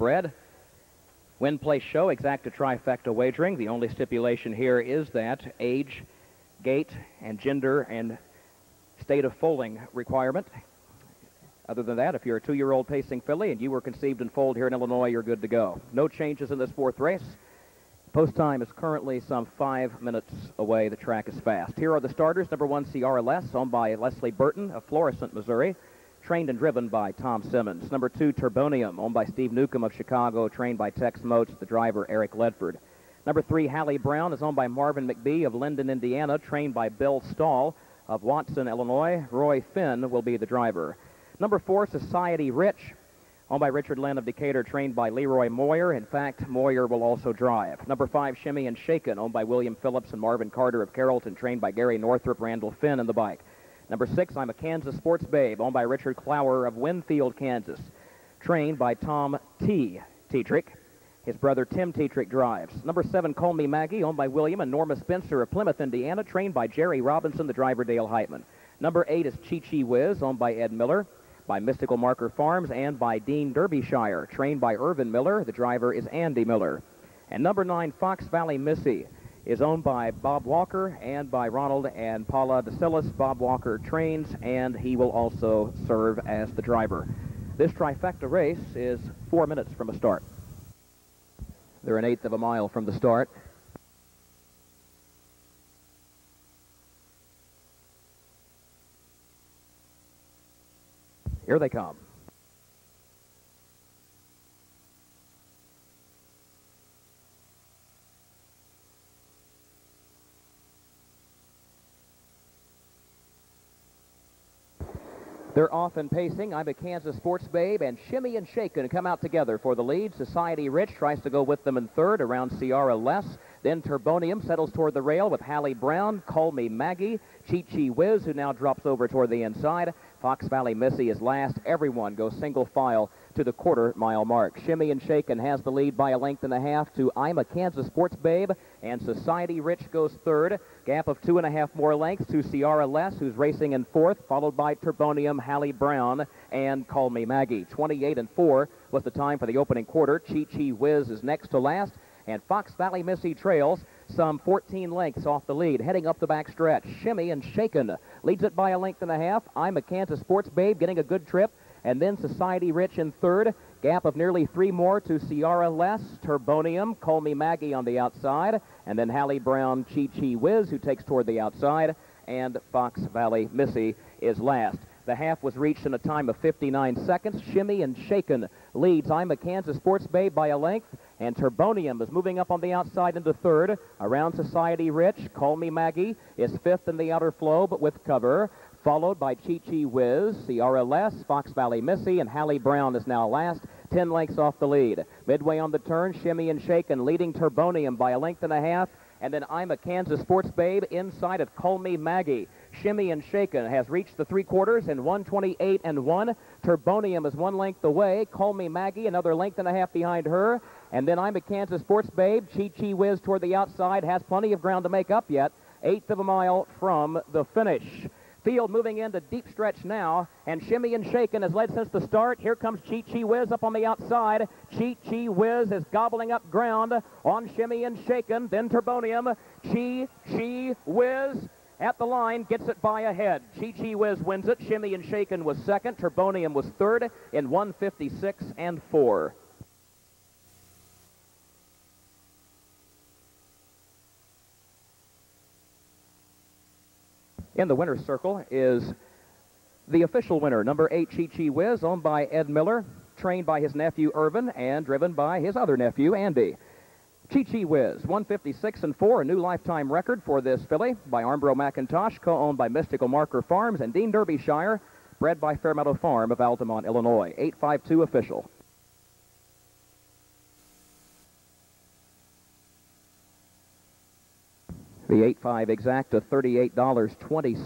bred. Win, place, show, exacta trifecta wagering. The only stipulation here is that age, gait, and gender and state of foaling requirement. Other than that, if you're a two-year-old pacing filly and you were conceived and foaled here in Illinois, you're good to go. No changes in this fourth race. Post time is currently some five minutes away. The track is fast. Here are the starters. Number one, Ciara Les, owned by Leslie Burton of Florissant, Missouri, trained and driven by Tom Simmons. Number two, Turbonium, owned by Steve Newcomb of Chicago, trained by Tex Moats, the driver Eric Ledford. Number three, Hallie Brown, is owned by Marvin McBee of Linden, Indiana, trained by Bill Stahl of Watson, Illinois. Roy Finn will be the driver. Number four, Society Rich, Owned by Richard Lynn of Decatur, trained by Leroy Moyer. In fact, Moyer will also drive. Number five, Shimmy and Shaken, owned by William Phillips and Marvin Carter of Carrollton, trained by Gary Northrup, Randall Finn and the bike. Number six, I'm a Kansas Sports Babe, owned by Richard Clower of Winfield, Kansas, trained by Tom T. Tetrick. His brother Tim Tetrick drives. Number seven, Call Me Maggie, owned by William and Norma Spencer of Plymouth, Indiana, trained by Jerry Robinson, the driver Dale Heitman. Number eight is Chee Chee Whiz, owned by Ed Miller by Mystical Marker Farms and by Dean Derbyshire, trained by Irvin Miller. The driver is Andy Miller. And number nine, Fox Valley Missy, is owned by Bob Walker and by Ronald and Paula DeSillis. Bob Walker trains, and he will also serve as the driver. This trifecta race is four minutes from a start. They're an eighth of a mile from the start. Here they come. They're off and pacing. I'm a Kansas sports babe, and Shimmy and Shaken come out together for the lead. Society Rich tries to go with them in third around Ciara Les. Then Turbonium settles toward the rail with Hallie Brown, Call Me Maggie, Chee Chee Whiz, who now drops over toward the inside. Fox Valley Missy is last. Everyone goes single file to the quarter mile mark. Shimmy and Shaken has the lead by a length and a half to I'm a Kansas Sports Babe, and Society Rich goes third. Gap of two and a half more lengths to Ciara Les, who's racing in fourth, followed by Turbonium, Hallie Brown, and Call Me Maggie. 28 and 4 was the time for the opening quarter. Chee Chee Whiz is next to last, and Fox Valley Missy trails some 14 lengths off the lead. Heading up the back stretch, Shimmy and Shaken leads it by a length and a half. I'm a Kansas Sports Babe getting a good trip. And then Society Rich in third. Gap of nearly three more to Ciara Less, Turbonium, Call Me Maggie on the outside, and then Hallie Brown, Chee Chee Whiz, who takes toward the outside, and Fox Valley Missy is last. The half was reached in a time of 59 seconds. Shimmy and Shaken leads. I'm a Kansas Sports Babe by a length. And Turbonium is moving up on the outside into third. Around Society Rich, Call Me Maggie is fifth in the outer flow, but with cover. Followed by Chee Chee Whiz, Ciara Les, Fox Valley Missy, and Hallie Brown is now last. Ten lengths off the lead. Midway on the turn, Shimmy and Shaken leading Turbonium by a length and a half. And then I'm a Kansas Sports Babe inside of Call Me Maggie. Shimmy and Shaken has reached the three quarters in 128 and 1. Turbonium is one length away. Call Me Maggie another length and a half behind her. And then I'm a Kansas Sports Babe. Chee Chee Whiz toward the outside has plenty of ground to make up yet. Eighth of a mile from the finish. Field moving into deep stretch now, and Shimmy and Shaken has led since the start. Here comes Chee Chee Whiz up on the outside. Chee Chee Whiz is gobbling up ground on Shimmy and Shaken. Then Turbonium. Chee Chee Whiz at the line, gets it by a head. Chee Whiz wins it. Shimmy and Shaken was second. Turbonium was third in 156 and 4. In the winner's circle is the official winner, number eight, Chee Chee Whiz, owned by Ed Miller, trained by his nephew Irvin, and driven by his other nephew, Andy. Chee Chee Whiz, 156 and 4, a new lifetime record for this filly by Armbro McIntosh, co-owned by Mystical Marker Farms, and Dean Derbyshire, bred by Fairmeadow Farm of Altamont, Illinois. 852 official. The 8.5 exacta $38.20.